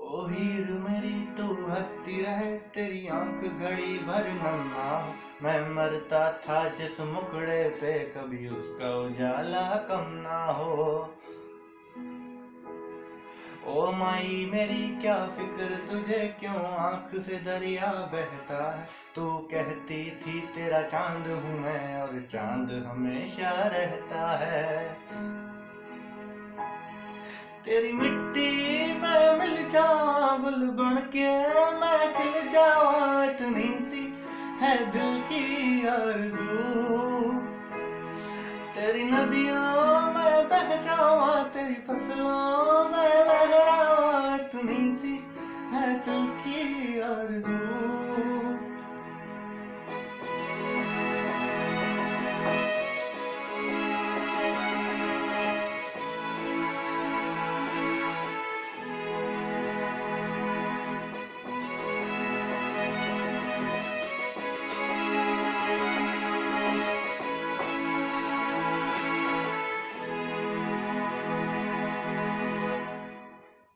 ओ मेरी, तू हंसती रहे, तेरी आँख घड़ी भर नन्ना मैं मरता था जिस मुखड़े पे, कभी उसका उजाला कम ना हो। ओ माई मेरी, क्या फ़िक्र तुझे, क्यों आँख से दरिया बहता है? तू कहती थी, तेरा चाँद हूँ मैं, और चाँद हमेशा रहता है। तेरी मिट्टी में जावा गुल बन के मैं खिल जावा इतनी सी है दिल की आरज़ू तेरी नदियों में बह जावा तेरी फ़सलों में लहरावा इतनी सी है दिल की आरज़ू